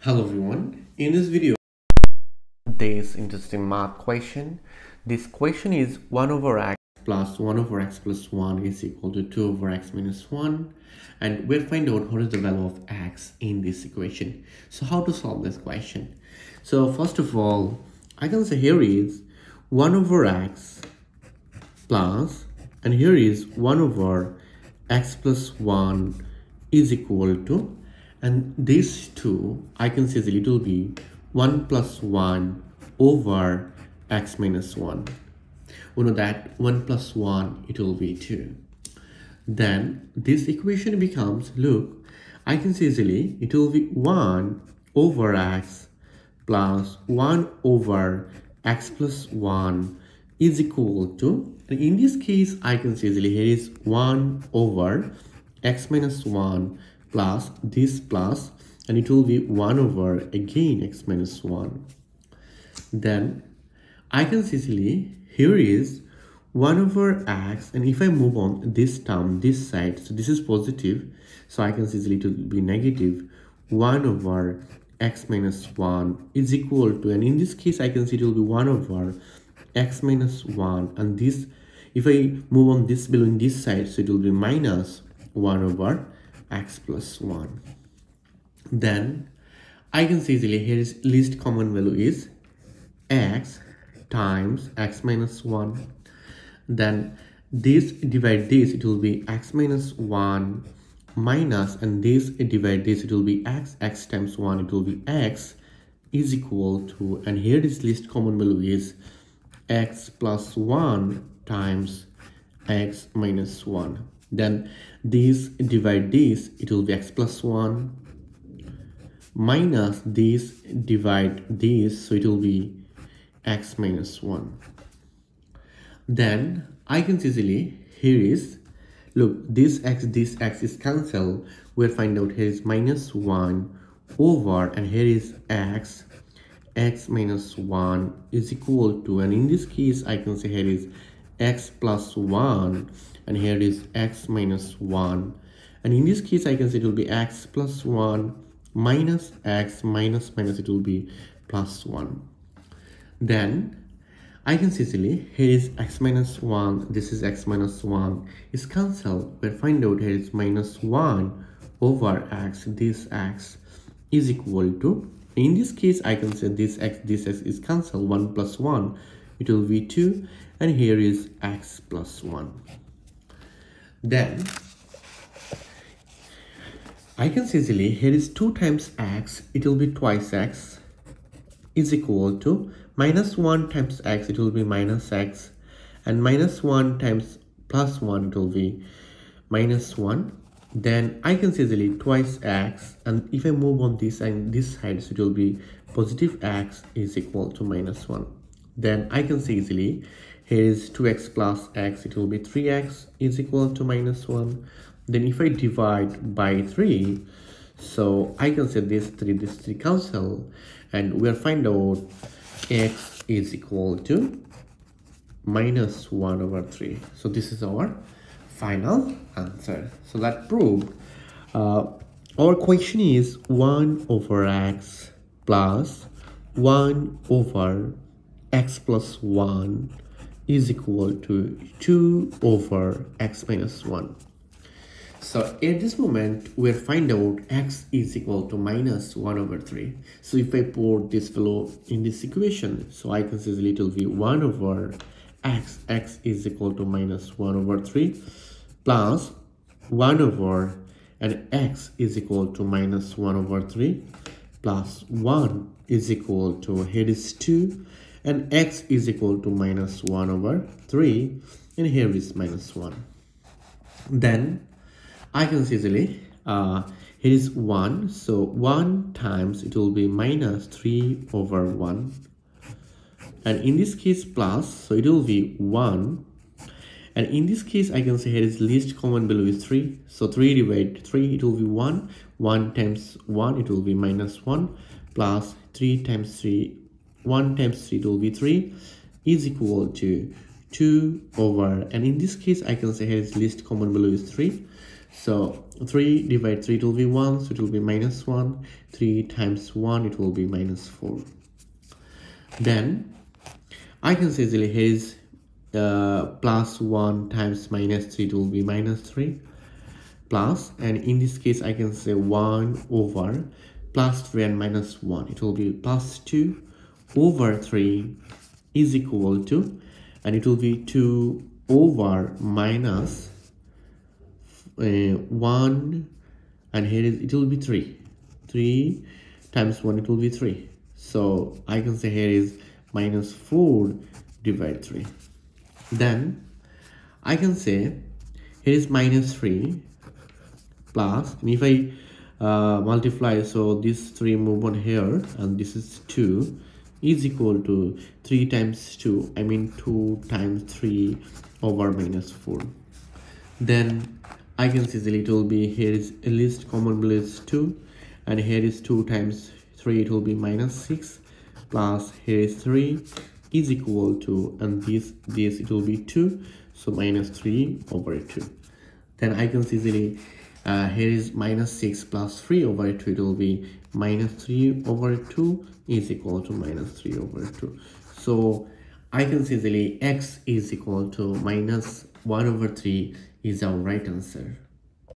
Hello everyone, in this video, this interesting math question. This question is 1 over x plus 1 over x plus 1 is equal to 2 over x minus 1 and we'll find out what is the value of x in this equation. So how to solve this question? So first of all, I can say here is 1 over x plus and here is 1 over x plus 1 is equal to and these two I can say it will be 1 plus 1 over x minus 1 we know that 1 plus 1 it will be 2 then this equation becomes look I can say easily it will be 1 over x plus 1 over x plus 1 is equal to in this case I can say easily here is 1 over x minus 1 plus this plus and it will be 1 over again x minus 1 then I can easily here is 1 over x and if I move on this term this side so this is positive so I can easily to be negative. 1 over x minus 1 is equal to and in this case I can see it will be 1 over x minus 1 and this if I move on this below in this side so it will be minus 1 over x plus 1 then I can see easily here is least common value is x times x minus 1 then this divide this it will be x minus 1 minus and this divide this it will be x x times 1 it will be x is equal to and here this least common value is x plus 1 times x minus 1 then this divide this it will be x plus 1 minus this divide this so it will be x minus 1 then I can easily here is look this x this x is cancelled. We'll find out here is minus 1 over and here is x. x minus 1 is equal to and in this case I can say here is x plus 1 and here is x minus 1 and in this case I can say it will be x plus 1 minus x minus minus it will be plus 1 then I can see easily here is x minus 1 this is x minus 1 is cancelled we'll find out here is minus 1 over x this x is equal to in this case I can say this x this x is cancelled 1 plus 1 it will be 2 and here is x plus 1 then I can see easily here is 2 times x it will be twice x is equal to minus 1 times x it will be minus x and minus 1 times plus 1 it will be minus 1 then I can see easily twice x and if I move on this and this side so it will be positive x is equal to minus 1 then I can see easily here is 2x plus x it will be 3x is equal to minus 1 then if I divide by 3 so I can say this 3 this 3 cancel and we'll find out x is equal to minus 1 over 3 so this is our final answer. So that proved uh, our question is 1 over x plus 1 over x plus 1 is equal to 2 over x minus 1 so at this moment, we'll find out x is equal to minus 1 over 3. So if I put this value in this equation, so I can it will be 1 over x, x is equal to minus 1 over 3 plus 1 over and x is equal to minus 1 over 3 plus 1 is equal to here is 2 and x is equal to minus 1 over 3 and here is minus 1. Then I can see easily uh, here is 1 so 1 times it will be minus 3 over 1 and in this case plus so it will be 1 and in this case I can say here is least common value is 3 so 3 divided 3 it will be 1 1 times 1 it will be minus 1 plus 3 times 3 1 times 3 will be 3 is equal to 2 over and in this case I can say here is least common value is 3 so 3 divided 3 it will be 1 so it will be minus 1 3 times 1 it will be minus 4 then I can say easily here is uh, plus 1 times minus 3 it will be minus 3 plus and in this case I can say 1 over plus 3 and minus 1 it will be plus 2 over 3 is equal to and it will be 2 over minus, uh, 1 and here it will be 3 3 times 1 it will be 3 so I can say here is minus 4 divided 3 then I can say here is minus 3 plus and if I uh, multiply so this 3 move on here and this is 2 is equal to 3 times 2 I mean 2 times 3 over minus 4 then I can see it will be here is a least common is 2 and here is 2 times 3 it will be minus 6 plus here is 3 is equal to and this this it will be 2 so minus 3 over 2 then I can see easily uh, here is minus 6 plus 3 over 2 it will be minus 3 over 2 is equal to minus 3 over 2 so I can see easily x is equal to minus 1 over 3 is our right answer